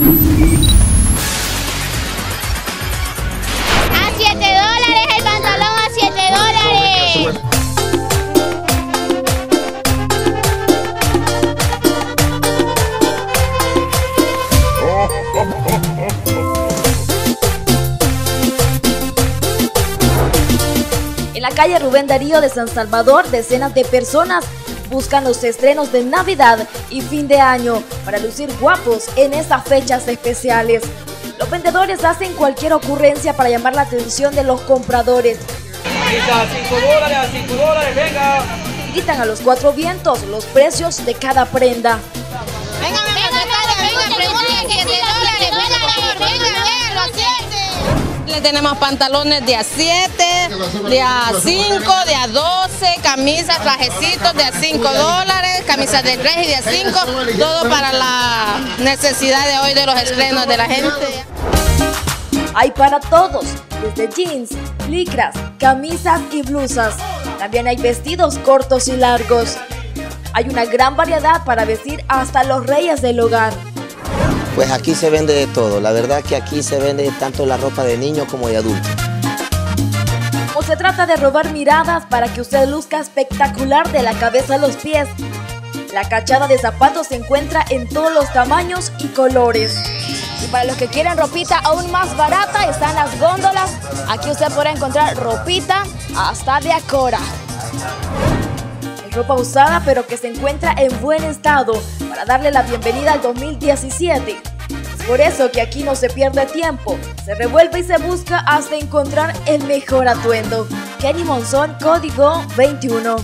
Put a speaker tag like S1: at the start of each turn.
S1: A 7 dólares el pantalón, a 7 dólares.
S2: En la calle Rubén Darío de San Salvador, decenas de personas buscan los estrenos de Navidad y fin de año para lucir guapos en estas fechas especiales. Los vendedores hacen cualquier ocurrencia para llamar la atención de los compradores.
S3: Quizás 5 dólares, a 5 dólares, venga.
S2: Gritan a los cuatro vientos los precios de cada prenda.
S1: Venga, venga, venga, pregunten 7 dólares. Venga, venga, venga, a 7.
S4: Le tenemos pantalones de a 7, de a 5, de a 12, camisas, trajecitos de a 5 dólares, camisas de 3 y de a 5, todo para la necesidad de hoy de los estrenos de la gente.
S2: Hay para todos, desde jeans, licras, camisas y blusas. También hay vestidos cortos y largos. Hay una gran variedad para vestir hasta los reyes del hogar.
S5: Pues aquí se vende de todo. La verdad que aquí se vende tanto la ropa de niño como de adulto.
S2: Se trata de robar miradas para que usted luzca espectacular de la cabeza a los pies. La cachada de zapatos se encuentra en todos los tamaños y colores.
S6: Y para los que quieren ropita aún más barata, están las góndolas. Aquí usted podrá encontrar ropita hasta de Acora.
S2: Es ropa usada pero que se encuentra en buen estado para darle la bienvenida al 2017. Por eso que aquí no se pierde tiempo, se revuelve y se busca hasta encontrar el mejor atuendo. Kenny Monzón, código 21.